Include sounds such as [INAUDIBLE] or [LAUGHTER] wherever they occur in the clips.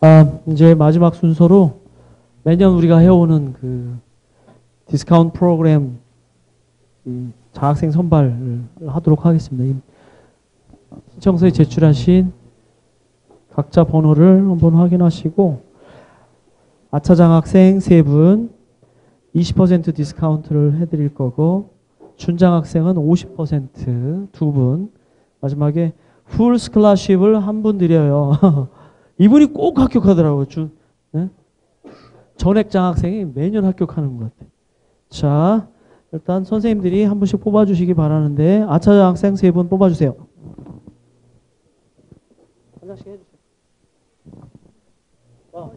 아, 이제 마지막 순서로 매년 우리가 해오는 그 디스카운트 프로그램 이 장학생 선발을 하도록 하겠습니다. 이 신청서에 제출하신 각자 번호를 한번 확인하시고 아차 장학생 세 분 20% 디스카운트를 해드릴 거고 준장학생은 50%두 분 마지막에 풀 스콜라십을 한 분 드려요. [LAUGHS] 이분이 꼭 합격하더라고요. 준, 네? 전액 장학생이 매년 합격하는 것 같아요. 자, 일단 선생님들이 한 분씩 뽑아주시기 바라는데 아차 장학생 세 분 뽑아주세요. 한 장씩 해주세요. 어.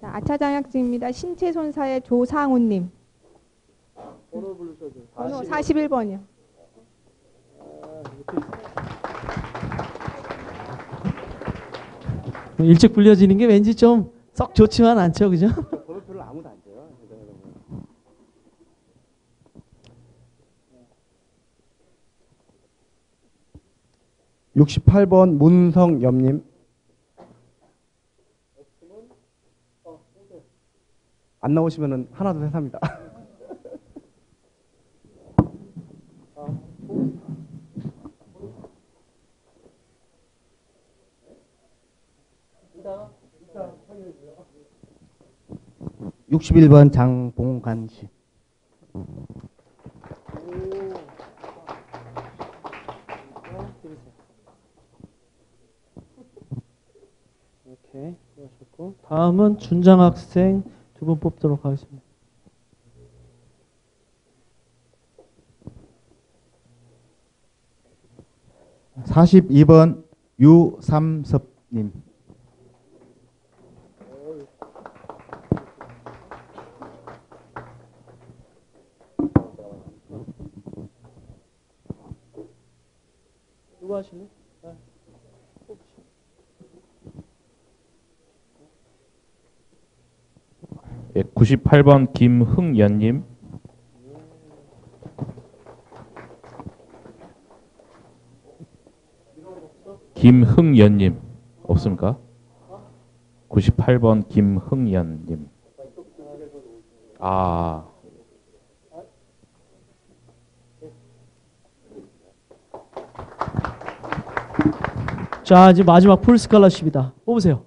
자, 아차 장학생입니다. 신체 손사의 조상훈님. 번호 부르셔도 번호 41번이요. 일찍 불려지는 게 왠지 좀 썩 좋지만 않죠, 그죠? 번호 별로 아무도 안 줘요. 그러면. 68번 문성엽님. 안 나오시면은 하나 둘셋 합니다. [LAUGHS] 육십일 번 장봉간 씨. 다음은 준장 학생 두 분 뽑도록 하겠습니다. 사십이 번 유삼섭님. 하실래? 네. 뽑으시죠. 예, 98번 김흥연님, 김흥연님 없습니까? 98번 김흥연님. 아, 자, 이제 마지막 풀 스칼라십이다. 뽑으세요.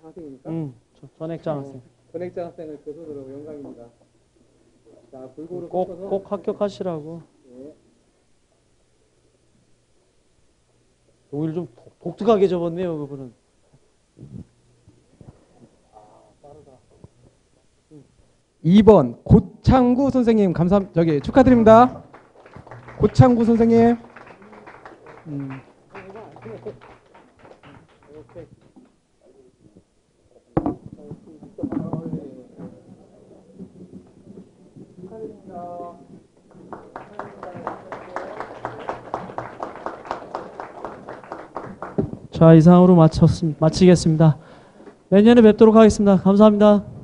장학생입니까? 응, 저- 전액 장 학생. 전액 장 학생을 교수로 영광입니다. 자, 골고루 꼭, 꼭 합격하시라고. 예. 오히려 좀 독- 독특하게 접었네요, 그분은. 2번 고창구 선생님 감사 저기 축하드립니다. 고창구 선생님. 음, 자, 이상으로 마쳤습니다. 마치겠습니다. 내년에 뵙도록 하겠습니다. 감사합니다.